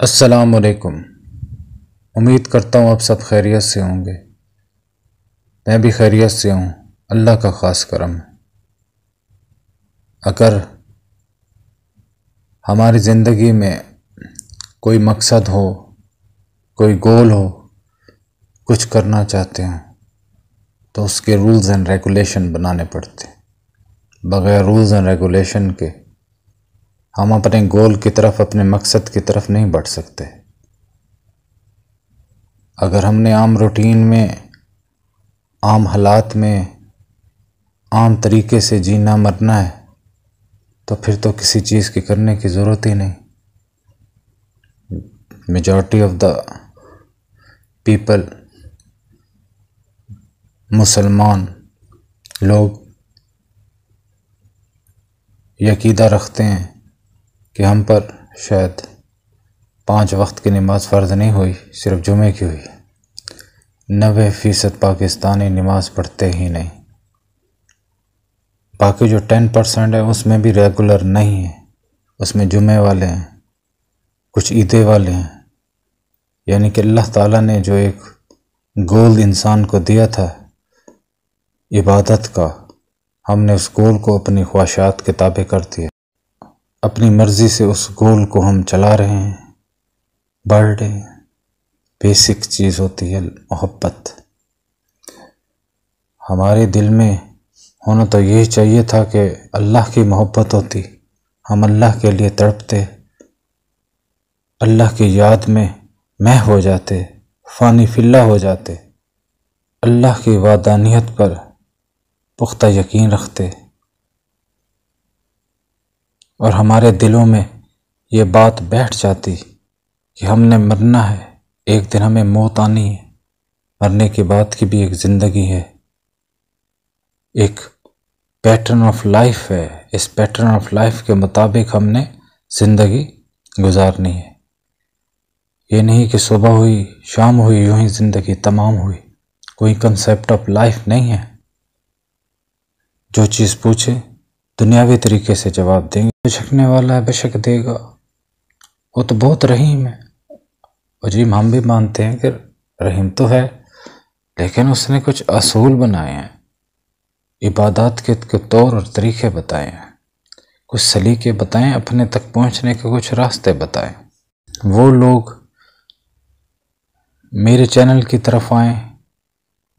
अस्सलाम वालेकुम उम्मीद करता हूँ आप सब खैरियत से होंगे मैं भी खैरियत से हूँ अल्लाह का ख़ास करम है अगर हमारी ज़िंदगी में कोई मकसद हो, कोई गोल हो, कुछ करना चाहते हैं तो उसके रूल्स एंड रेगुलेशन बनाने पड़ते हैं। बगैर रूल्स एंड रेगुलेशन के हम अपने गोल की तरफ़, अपने मकसद की तरफ़ नहीं बढ़ सकते। अगर हमने आम रूटीन में, आम हालात में, आम तरीके से जीना, मरना है तो फिर तो किसी चीज़ की करने की ज़रूरत ही नहीं। मेजॉरिटी ऑफ़ द पीपल मुसलमान लोग यकीदा रखते हैं कि हम पर शायद पाँच वक्त की नमाज़ फ़र्ज़ नहीं हुई, सिर्फ़ जुमे की हुई। नबे फ़ीसद पाकिस्तानी नमाज़ पढ़ते ही नहीं। बाकी जो टेन परसेंट है, उसमें भी रेगुलर नहीं है। उसमें जुमे वाले हैं, कुछ ईदे वाले हैं। यानी कि अल्लाह ताला ने जो एक गोल इंसान को दिया था, इबादत का, हमने उस गोल को अपनी ख्वाहिशात के ताबे कर दिया अपनी मर्ज़ी से उस गोल को हम चला रहे हैं। बर्थडे बेसिक चीज़ होती है मोहब्बत। हमारे दिल में होना तो यही चाहिए था कि अल्लाह की मोहब्बत होती। हम अल्लाह के लिए तड़पते। अल्लाह की याद में मैं हो जाते, फ़ानी फिल्ला हो जाते। अल्लाह की वादानियत पर पुख्ता यकीन रखते। और हमारे दिलों में ये बात बैठ जाती कि हमने मरना है, एक दिन हमें मौत आनी है। मरने के बाद की भी एक ज़िंदगी है। एक पैटर्न ऑफ़ लाइफ है। इस पैटर्न ऑफ़ लाइफ के मुताबिक हमने ज़िंदगी गुजारनी है। ये नहीं कि सुबह हुई, शाम हुई, यूँ ही ज़िंदगी तमाम हुई। कोई कंसेप्ट ऑफ़ लाइफ नहीं है। जो चीज़ पूछे, दुनियावी तरीके से जवाब देंगे। बेशकने वाला है, बेशक देगा। वो तो बहुत रहीम है। अजीब हम भी मानते हैं कि रहीम तो है, लेकिन उसने कुछ असूल बनाए हैं। इबादत के तौर और तरीके बताए। कुछ सलीके बताएँ, अपने तक पहुँचने के कुछ रास्ते बताएँ। वो लोग मेरे चैनल की तरफ़ आए,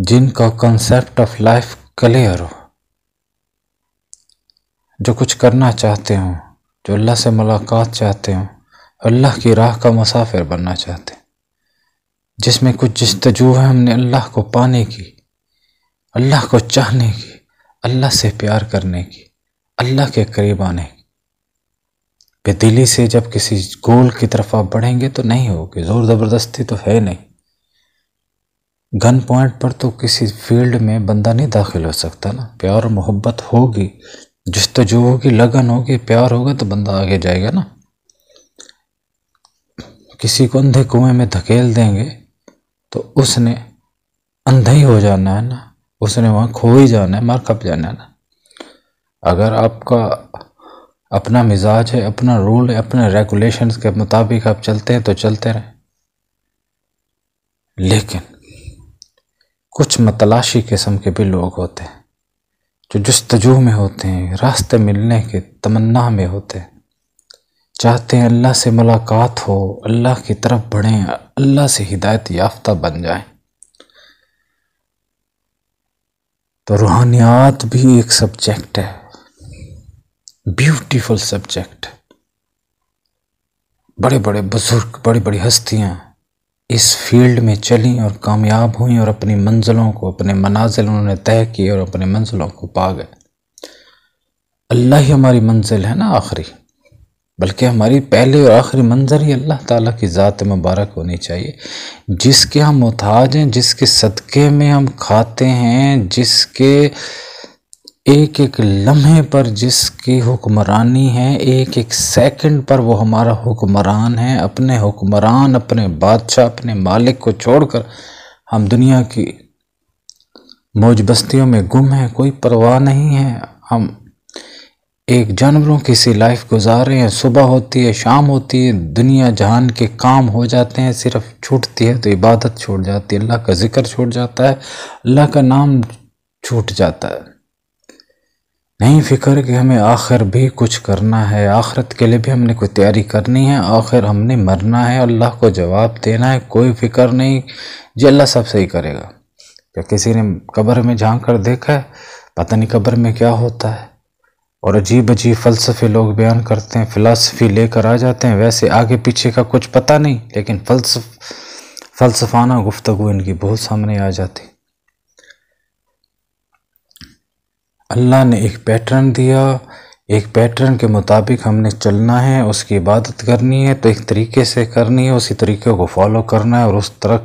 जिनका कंसेप्ट ऑफ़ लाइफ क्लियर हो। जो कुछ करना चाहते हो, जो अल्लाह से मुलाकात चाहते हो, अल्लाह की राह का मुसाफिर बनना चाहते हैं। जिसमें कुछ जस्तजू है, हमने अल्लाह को पाने की, अल्लाह को चाहने की। अल्लाह से प्यार करने की, अल्लाह के करीब आने की। बेदिली से जब किसी गोल की तरफ़ आप बढ़ेंगे तो नहीं होगी, ज़ोर ज़बरदस्ती तो है नहीं। गन पॉइंट पर तो किसी फ़ील्ड में बंदा नहीं दाखिल हो सकता ना। प्यार और मोहब्बत होगी, जिस तो जो होगी, लगन होगी, प्यार होगा तो बंदा आगे जाएगा ना। किसी को अंधे कुएँ में धकेल देंगे तो उसने अंधा ही हो जाना है ना। उसने वहाँ खो ही जाना है, मार खप जाना है अगर आपका अपना मिजाज है, अपना रूल है, अपने रेगुलेशंस के मुताबिक आप चलते हैं तो चलते रहें। लेकिन कुछ मतलाशी किस्म के भी लोग होते हैं, जो जस्तजू में होते हैं, रास्ते मिलने के तमन्ना में होते हैं। चाहते हैं अल्लाह से मुलाकात हो, अल्लाह की तरफ़ बढ़ें, अल्लाह से हिदायत याफ्ता बन जाएँ। तो रूहानियात भी एक सब्जेक्ट है। ब्यूटीफुल सब्जेक्ट बड़े बड़े बुज़ुर्ग बड़ी बड़ी हस्तियाँ इस फ़ील्ड में चली और कामयाब हुई और अपनी मंजिलों को, अपने मनाजिल उन्होंने तय किए और अपने मंजिलों को पा गए। अल्लाह ही हमारी मंजिल है ना आखिरी। बल्कि हमारी पहली और आखिरी मंजर ही अल्लाह ताला की ज़ात मुबारक होनी चाहिए। जिसके हम मुताज हैं, जिसके सदक़े में हम खाते हैं, जिसके एक एक लम्हे पर जिसकी हुक्मरानी है एक एक सेकंड पर वो हमारा हुक्मरान है। अपने हुक्मरान, अपने बादशाह, अपने मालिक को छोड़कर हम दुनिया की मौज बस्तियों में गुम हैं, कोई परवाह नहीं है। हम एक जानवरों की सी लाइफ गुजार रहे हैं, सुबह होती है, शाम होती है, दुनिया जहान के काम हो जाते हैं, सिर्फ़ छूटती है तो इबादत छूट जाती है, अल्लाह का ज़िक्र छूट जाता है, अल्लाह का नाम छूट जाता है। नहीं फ़िक्र कि हमें आखिर भी कुछ करना है, आखिरत के लिए भी हमने कोई तैयारी करनी है, आखिर हमने मरना है, अल्लाह को जवाब देना है, कोई फ़िक्र नहीं जी अल्लाह सब सही करेगा। क्या किसी ने कब्र में झाँक कर देखा है? पता नहीं कब्र में क्या होता है। और अजीब अजीब फ़लसफ़े लोग बयान करते हैं, फ़िलासफ़ी लेकर आ जाते हैं। वैसे आगे पीछे का कुछ पता नहीं, लेकिन फ़लसफ़, फ़लसफ़ाना गुफ्तु इनकी बहुत सामने आ जाती। अल्लाह ने एक पैटर्न दिया, एक पैटर्न के मुताबिक हमने चलना है, उसकी इबादत करनी है तो एक तरीके से करनी है, उसी तरीके को फॉलो करना है और उस तरफ़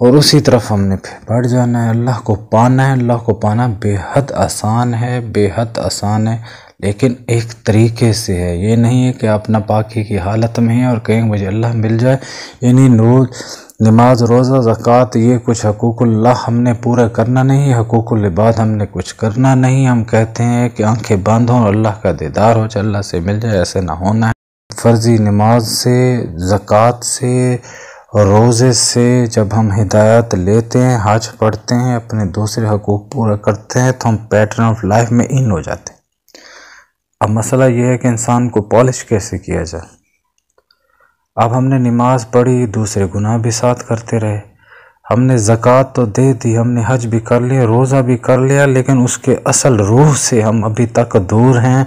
और उसी तरफ़ हमने फिर बढ़ जाना है। अल्लाह को पाना है। अल्लाह को पाना बेहद आसान है, बेहद आसान है, लेकिन एक तरीके से है। ये नहीं है कि आप नापाकी की हालत में हैं और कहें मुझे अल्लाह मिल जाए। यानी रोज़ नमाज़, रोज़ा, ज़क़़त, ये कुछ हकूक़ुल्लाह हमने पूरा करना नहीं हकूक़ुल्बाद हमने कुछ करना नहीं। हम कहते हैं कि आँखें बंद हों अल्लाह का दीदार हो जाए अल्लाह से मिल जाए, ऐसे ना होना है। फ़र्ज़ी नमाज़ से, ज़क़़त से रोज़े से जब हम हिदायत लेते हैं, हज पढ़ते हैं, अपने दूसरे हकूक़ पूरा करते हैं तो हम पैटर्न ऑफ़ लाइफ में इन हो जाते हैं। अब मसला ये है कि इंसान को पॉलिश कैसे किया जाए? अब हमने नमाज़ पढ़ी, दूसरे गुनाह भी साथ करते रहे। हमने ज़क़़त तो दे दी, हमने हज भी कर लिया, रोज़ा भी कर लिया, लेकिन उसके असल रूह से हम अभी तक दूर हैं।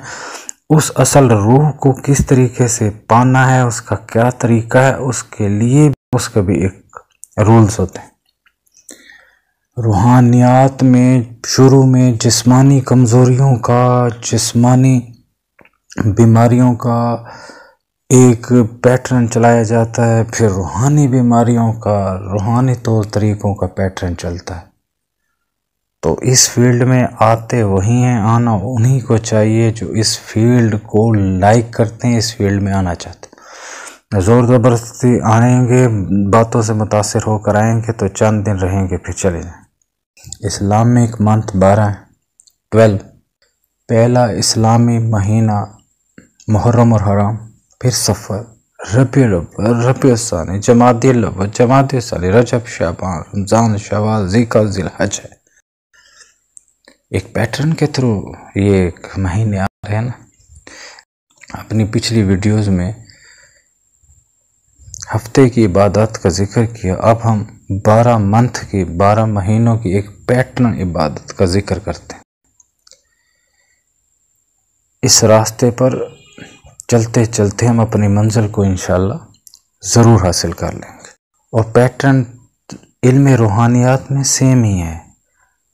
उस असल रूह को किस तरीके से पाना है, उसका क्या तरीका है, उसके लिए उसके भी एक रूल्स होते हैं। रूहानियात में, शुरू में जिस्मानी कमज़ोरियों का, जिस्मानी बीमारियों का एक पैटर्न चलाया जाता है, फिर रूहानी बीमारियों का, रूहानी तौर तरीक़ों का पैटर्न चलता है। तो इस फ़ील्ड में आते वही हैं, आना उन्हीं को चाहिए जो इस फ़ील्ड को लाइक करते हैं, इस फ़ील्ड में आना चाहते ज़ोर ज़बरदस्ती आएँगे, बातों से मुतासर होकर आएँगे तो चंद दिन रहेंगे, फिर चले जाएँ। इस्लाम में एक मंथ बारह है ट्वेल्व पहला इस्लामी महीना मुहर्रम और हराम, फिर सफ़र। रबी रबी जमाती जमाती रजब, शाबान, रमज़ान शवाल जिल हज है। एक पैटर्न के थ्रू ये महीने आ रहे हैं ना। अपनी पिछली वीडियोस में हफ़्ते की इबादत का ज़िक्र किया। अब हम 12 मंथ की 12 महीनों की एक पैटर्न इबादत का ज़िक्र करते हैं। इस रास्ते पर चलते चलते हम अपनी मंजिल को इन ज़रूर हासिल कर लेंगे। और पैटर्न इल्म रूहानियात में सेम ही है।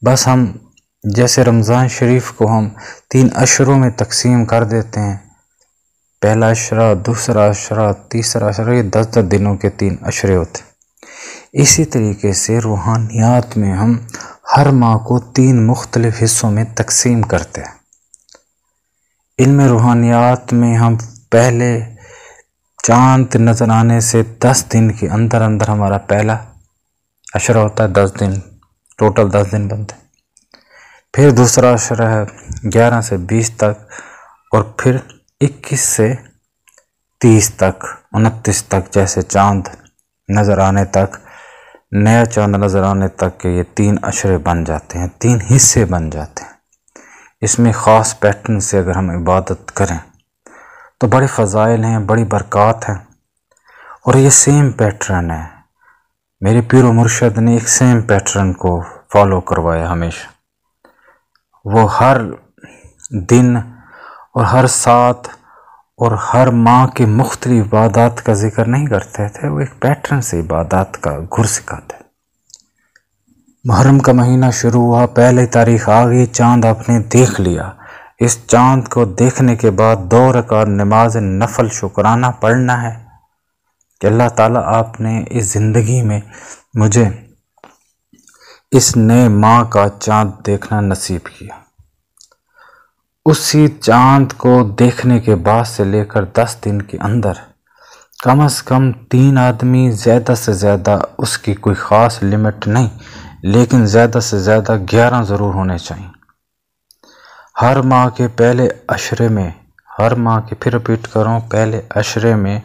बस हम जैसे रमज़ान शरीफ को हम तीन अशरों में तकसीम कर देते हैं। पहला अशरा, दूसरा अशरा, तीसरा अशरा, ये दस दस दिनों के तीन अशरे होते हैं। इसी तरीके से रूहानियात में हम हर माह को तीन मुख्तलिफ़ हिस्सों में तकसीम करते हैं। इल्म रूहानियात में हम पहले चाँद नज़र आने से दस दिन के अंदर अंदर हमारा पहला अशरा होता है, दस दिन, टोटल दस दिन बनते फिर दूसरा अशरा है ग्यारह से बीस तक और फिर इक्कीस से तीस तक, उनतीस तक जैसे चाँद नज़र आने तक, नया चाँद नज़र आने तक के ये तीन अशरे बन जाते हैं, तीन हिस्से बन जाते हैं। इसमें ख़ास पैटर्न से अगर हम इबादत करें तो बड़े फ़ज़ाइल हैं, बड़ी बरक़ात हैं और ये सेम पैटर्न है। मेरे पीर मुर्शद ने एक सेम पैटर्न को फॉलो करवाया हमेशा। वो हर दिन और हर साथ और हर माह के मुख्तलि इबादत का ज़िक्र नहीं करते थे, वो एक पैटर्न से इबादत का घुर सिखाते मुहर्रम का महीना शुरू हुआ, पहले तारीख आ गई, चाँद आपने देख लिया। इस चाँद को देखने के बाद दो रकात नमाज़ नफल शुक्राना पढ़ना है कि अल्लाह ताला आपने इस ज़िंदगी में मुझे इस नए माह का चाँद देखना नसीब किया। उसी चाँद को देखने के बाद से लेकर दस दिन के अंदर, कम से कम तीन आदमी ज़्यादा से ज़्यादा उसकी कोई ख़ास लिमिट नहीं, लेकिन ज़्यादा से ज़्यादा ग्यारह ज़रूर होने चाहिए। हर माह के पहले अशरे में, हर माह के, फिर रिपीट करूँ, पहले अशरे में,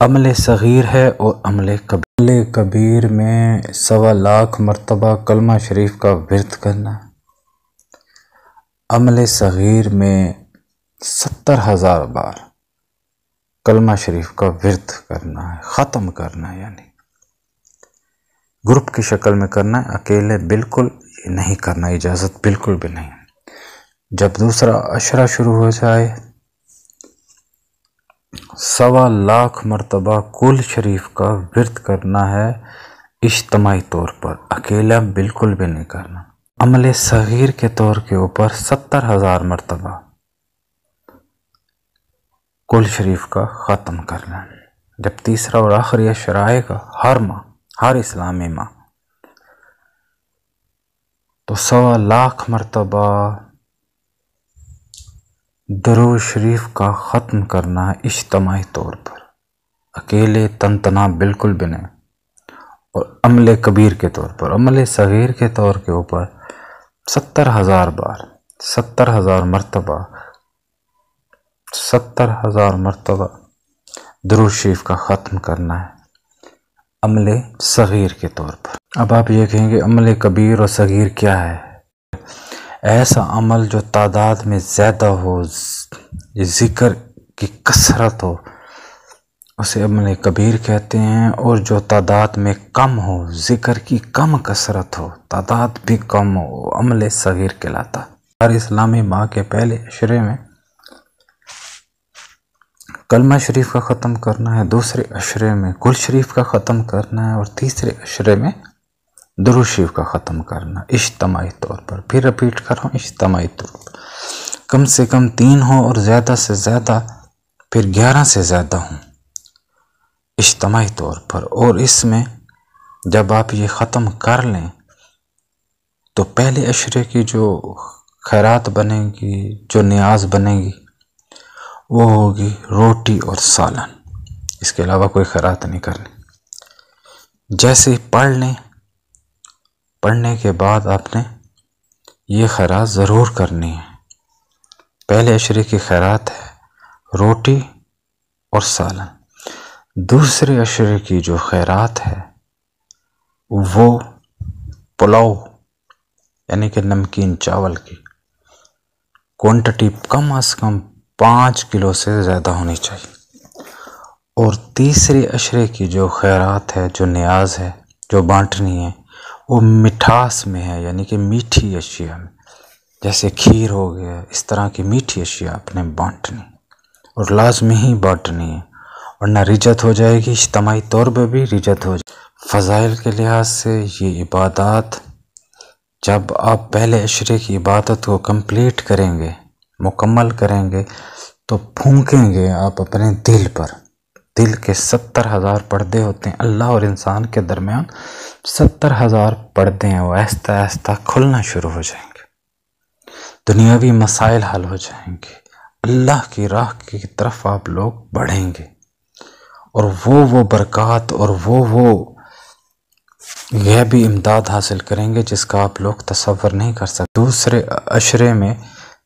अमल सग़ीर है और अमल कबीर। कबीर में सवा लाख मरतबा कलमा शरीफ का विरत करना। अमल सग़ीर में सत्तर हज़ार बार कलमा शरीफ का विरत करना है, ख़त्म करना है, यानी। ग्रुप की शक्ल में करना है, अकेले बिल्कुल नहीं करना, इजाज़त बिल्कुल भी नहीं। जब दूसरा अशरा शुरू हो जाए सवा लाख मरतबा कुल शरीफ का विरत करना है इज्तमाही तौर पर, अकेला बिल्कुल भी नहीं करना। अमल सग़ीर के तौर के ऊपर सत्तर हज़ार मरतबा कुल शरीफ का ख़त्म करना जब तीसरा और आखिरी अशरा आएगा, हर माह हर इस्लामी माह तो सवा लाख मरतबा दरो शरीफ का ख़त्म करना इज्तमाही तौर पर। अकेले तन तना बिल्कुल नहीं। और अमल कबीर के तौर पर, अमल सग़ीर के तौर के ऊपर सत्तर हज़ार बार, सत्तर हज़ार मरतबा, सत्तर हज़ार मरतबा दरो शरीफ का ख़त्म करना है अमल सग़ीर के तौर पर। अब आप ये कहेंगे, अमल कबीर और सग़ीर क्या है? ऐसा अमल जो तादाद में ज़्यादा हो ज़िक्र की कसरत हो, उसे अमल कबीर कहते हैं, और जो तादाद में कम हो, ज़िक्र की कम कसरत हो, तादाद भी कम हो अमल सग़ीर कहलाता। हर इस्लामी माह के पहले अशरे में, कलमा शरीफ का ख़त्म करना है, दूसरे अशरे में, कुल शरीफ का ख़त्म करना है, और तीसरे अशरे में दुरुशीफ का ख़त्म करना, इज्तमाही तौर पर। फिर रिपीट कर रहा हूँ, इज्तमाही तौर पर। कम से कम तीन हो और ज़्यादा से ज़्यादा, फिर ग्यारह से ज़्यादा हों, इज्तमाही तौर पर। और इसमें जब आप ये ख़त्म कर लें तो पहले अशरे की जो खैरात बनेगी, जो न्याज बनेगी, वो होगी रोटी और सालन। इसके अलावा कोई खैरात नहीं करनी। जैसे पढ़ लें पढ़ने के बाद आपने ये खैरात ज़रूर करनी है। पहले अशरे की खैरात है, रोटी और सालन। दूसरे अशरे की जो खैरात है, वो पुलाव, यानी कि नमकीन चावल की। क्वांटिटी कम अज़ कम पाँच किलो से ज़्यादा होनी चाहिए। और तीसरे अशरे की जो खैरात है, जो न्याज है, जो बांटनी है वो मिठास में है, यानी कि मीठी अशिया में। जैसे खीर हो गया, इस तरह की मीठी अशिया अपने बांटनी, और लाजमी ही बांटनी है, वरना रिजत हो जाएगी, इज्तमाही तौर पर भी रिजत हो जाए फ़ज़ाइल के लिहाज से ये इबादत, जब आप पहले अशरे की इबादत को कंप्लीट करेंगे, मुकम्मल करेंगे तो फूकेंगे आप अपने दिल पर। दिल के सत्तर हज़ार पर्दे होते हैं। अल्लाह और इंसान के दरमियान सत्तर हज़ार पर्दे हैं। वो आहिस्ता आहिस्ता खुलना शुरू हो जाएँगे। दुनियावी मसाइल हल हो जाएँगे। अल्लाह की राह की तरफ़ आप लोग बढ़ेंगे। और वो वो बरक़ात और वो वो यह भी इमदाद हासिल करेंगे जिसका आप लोग तस्वर नहीं कर सकते। दूसरे अशरे में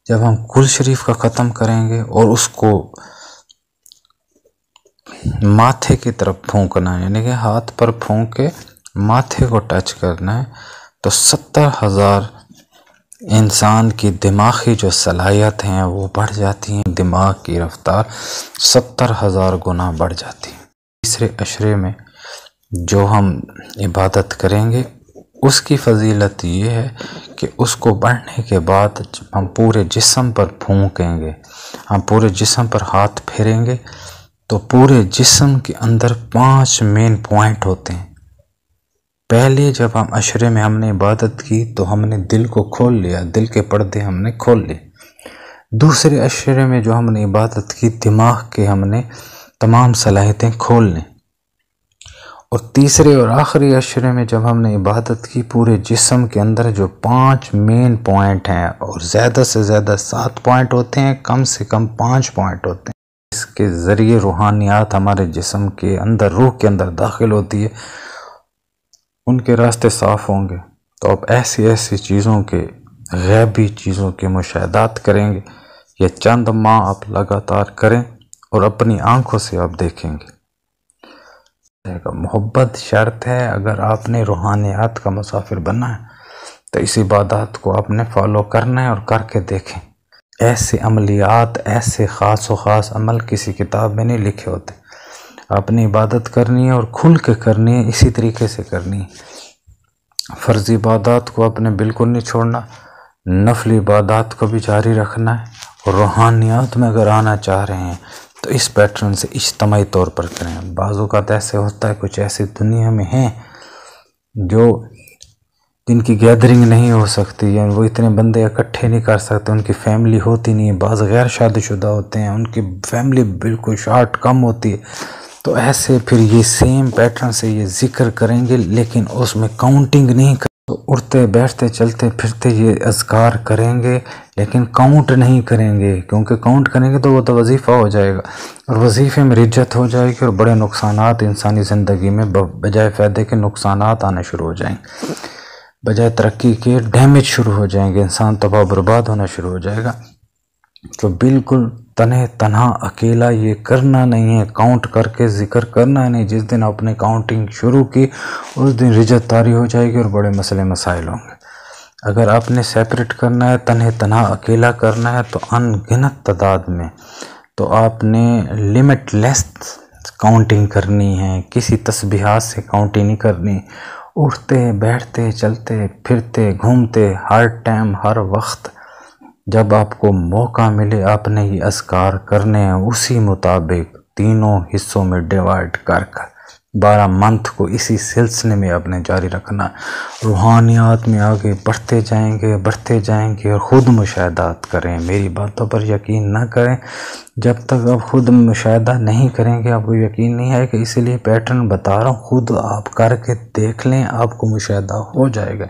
जब हम कुल शरीफ का ख़त्म करेंगे और उसको माथे की तरफ़ फूंकना है, यानी कि हाथ पर फूंक के माथे को टच करना है तो सत्तर हज़ार इंसान की दिमागी जो सलाहियत हैं वो बढ़ जाती हैं, दिमाग की रफ्तार सत्तर हज़ार गुना बढ़ जाती है। तीसरे अशरे में जो हम इबादत करेंगे, उसकी फजीलत ये है कि उसको बढ़ने के बाद हम पूरे जिस्म पर फूकेंगे, हम पूरे जिस्म पर हाथ फेरेंगे तो पूरे जिस्म के अंदर पाँच मेन पॉइंट होते हैं। पहले जब हम अशरे में हमने इबादत की तो हमने दिल को खोल लिया, दिल के पर्दे हमने खोल लिए। दूसरे अशरे में जो हमने इबादत की, दिमाग के हमने तमाम सलाहियतें खोल लें। और तीसरे और आखिरी अशरे में जब हमने इबादत की, पूरे जिस्म के अंदर जो पाँच मेन पॉइंट हैं, और ज़्यादा से ज़्यादा सात पॉइंट होते हैं, कम से कम पाँच पॉइंट होते हैं। इसके ज़रिए रूहानियात हमारे जिसम के अंदर, रूह के अंदर दाखिल होती है। उनके रास्ते साफ़ होंगे। तो आप ऐसी ऐसी चीज़ों के, गैबी चीज़ों के मुशाहदात करेंगे। ये चंद माह आप लगातार करें और अपनी आँखों से आप देखेंगे। मोहब्बत शर्त है, अगर आपने रूहानियात का मुसाफिर बनना है तो इस इबादत को आपने फॉलो करना है और करके देखें। ऐसे अमलियात, ऐसे ख़ास व ख़ास अमल किसी किताब में नहीं लिखे होते। अपनी इबादत करनी है और खुल के करनी है, इसी तरीके से करनी है। फ़र्ज़ इबादत को अपने बिल्कुल नहीं छोड़ना, नफल इबादत को भी जारी रखना है और रूहानियात में अगर आना चाह रहे हैं तो इस पैटर्न से इज्तमाही तौर पर करें। बाज़ों का ऐसे होता है, कुछ ऐसी दुनिया में हैं जो जिनकी गैदरिंग नहीं हो सकती है वो इतने बंदे इकट्ठे नहीं कर सकते, उनकी फैमिली होती नहीं है, बाज़ गैर शादीशुदा होते हैं, उनकी फैमिली बिल्कुल शार्ट कम होती है। तो ऐसे फिर ये सेम पैटर्न से ये ज़िक्र करेंगे, लेकिन उसमें काउंटिंग नहीं कर तो उठते बैठते, चलते, फिरते ये अजगार करेंगे, लेकिन काउंट नहीं करेंगे, क्योंकि काउंट करेंगे तो वो तो वजीफ़ा हो जाएगा। और वजीफ़े में रिज्जत हो जाएगी और बड़े नुकसान इंसानी ज़िंदगी में बजाय फ़ायदे के नुकसान आने शुरू हो जाएँगे। बजाय तरक्की के डैमेज शुरू हो जाएँगे, इंसान तबाह बर्बाद होना शुरू हो जाएगा। तो बिल्कुल तने तनहा, अकेला ये करना नहीं है। काउंट करके, ज़िक्र करना नहीं। जिस दिन आपने काउंटिंग शुरू की, उस दिन रिजत तारी हो जाएगी और बड़े मसले मसाइल होंगे। अगर आपने सेपरेट करना है, तनह तनहा, अकेला करना है तो अनगिनत तादाद में तो आपने लिमिटलेस काउंटिंग करनी है। किसी तस्बीहात से काउंटिंग नहीं करनी। उठते, बैठते, चलते, फिरते, घूमते, हर टाइम हर वक्त। जब आपको मौका मिले आपने ये असकार करने हैं उसी मुताबिक तीनों हिस्सों में डिवाइड कर कर। बारह मंथ को इसी सिलसिले में अपने जारी रखना। रूहानियात में आगे बढ़ते जाएँगे बढ़ते जाएँगे और ख़ुद मुशाहदात करें। मेरी बातों पर यकीन ना करें। जब तक आप ख़ुद मुशाह नहीं करेंगे, आपको यकीन नहीं है कि इसीलिए पैटर्न बता रहा हूँ, ख़ुद आप करके देख लें, आपको मुशाह हो जाएगा।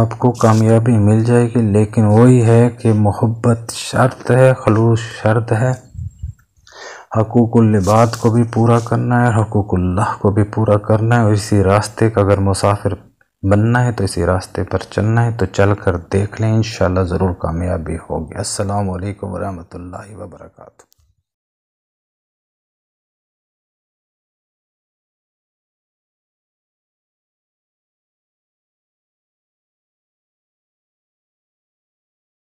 आपको कामयाबी मिल जाएगी, लेकिन वही है कि मोहब्बत शर्त है, खलूस शर्त है। हकूक़ुल्लिबाद को भी पूरा करना है और हकूक़ुल्लाह को भी पूरा करना है और इसी रास्ते का अगर मुसाफिर बनना है तो इसी रास्ते पर चलना है तो चल कर देख लें इन ज़रूर कामयाबी होगी। असल वरहमल वर्का